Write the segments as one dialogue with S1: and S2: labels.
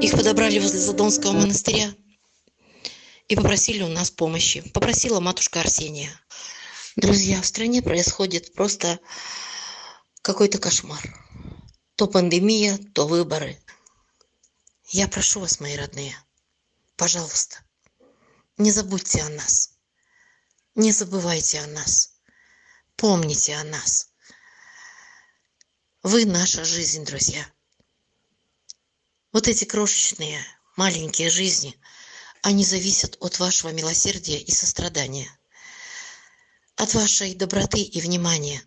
S1: Их подобрали возле Задонского монастыря и попросили у нас помощи. Попросила матушка Арсения. Друзья, в стране происходит просто какой-то кошмар. То пандемия, то выборы. Я прошу вас, мои родные, пожалуйста, не забудьте о нас. Не забывайте о нас. Помните о нас. Вы наша жизнь, друзья. Вот эти крошечные, маленькие жизни, они зависят от вашего милосердия и сострадания, от вашей доброты и внимания.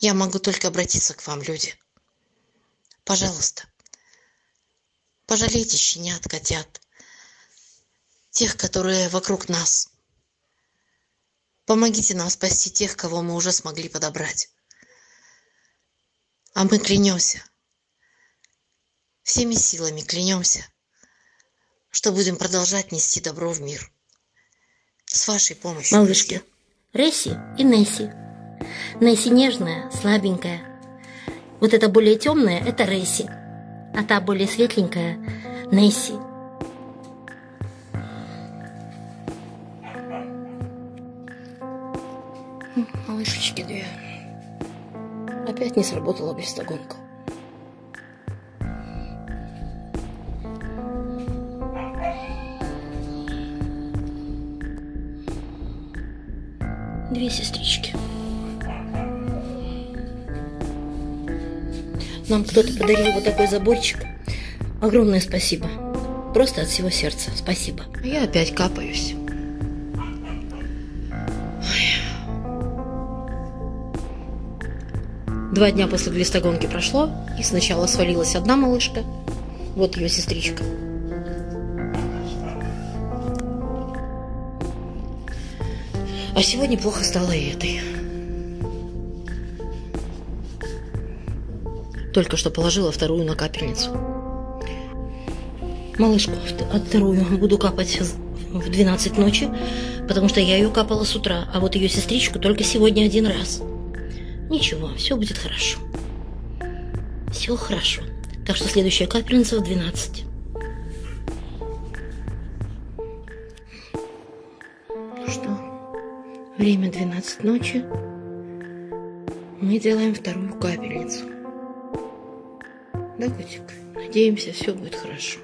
S1: Я могу только обратиться к вам, люди. Пожалуйста, пожалейте щенят, котят, тех, которые вокруг нас. Помогите нам спасти тех, кого мы уже смогли подобрать. А мы клянемся, всеми силами клянемся, что будем продолжать нести добро в мир. С вашей помощью.
S2: Малышки, Ресси и Несси. Несси нежная, слабенькая. Вот эта более темная – это Ресси, а та более светленькая – Несси.
S1: Малышечки две. Опять не сработала бестогонка. Две сестрички. Нам кто-то подарил вот такой заборчик. Огромное спасибо. Просто от всего сердца. Спасибо. А я опять капаюсь. Два дня после глистогонки прошло, и сначала свалилась одна малышка, вот ее сестричка. А сегодня плохо стало и этой. Только что положила вторую на капельницу. Малышку от вторую буду капать в 12 ночи, потому что я ее капала с утра, а вот ее сестричку только сегодня один раз. Ничего, все будет хорошо. Все хорошо. Так что следующая капельница в 12. Время 12 ночи. Мы делаем вторую капельницу. Да, котик? Надеемся, все будет хорошо.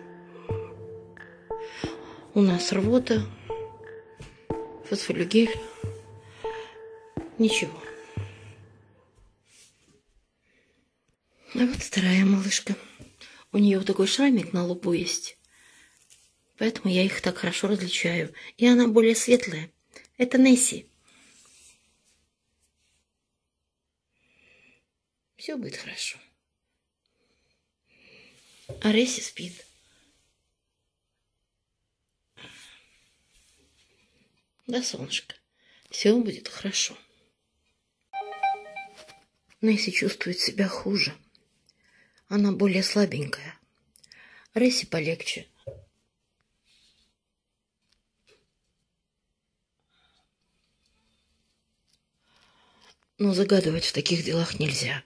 S1: У нас рвота, фосфолигель. Ничего. А вот вторая малышка. У нее вот такой шрамик на лбу есть. Поэтому я их так хорошо различаю. И она более светлая. Это Несси. Все будет хорошо. А Ресси спит. Да, солнышко, все будет хорошо. Несси чувствует себя хуже. Она более слабенькая. Ресси полегче. Но загадывать в таких делах нельзя.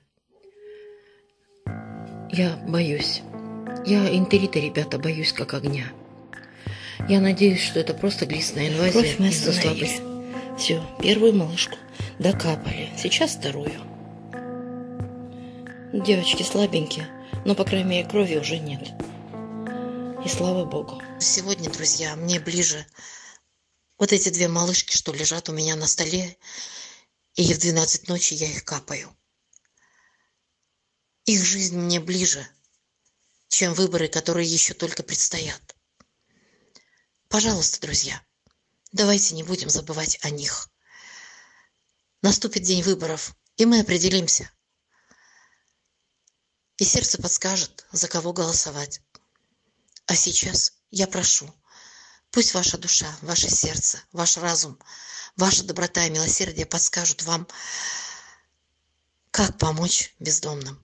S1: Я боюсь. Я энтерита, ребята, боюсь как огня. Я надеюсь, что это просто глистная инвазия из-за слабости. Все, первую малышку докапали. Сейчас вторую. Девочки слабенькие, но, по крайней мере, крови уже нет. И слава богу. Сегодня, друзья, мне ближе вот эти две малышки, что лежат у меня на столе, и в 12 ночи я их капаю. Их жизнь мне ближе, чем выборы, которые еще только предстоят. Пожалуйста, друзья, давайте не будем забывать о них. Наступит день выборов, и мы определимся. И сердце подскажет, за кого голосовать. А сейчас я прошу, пусть ваша душа, ваше сердце, ваш разум, ваша доброта и милосердие подскажут вам, как помочь бездомным.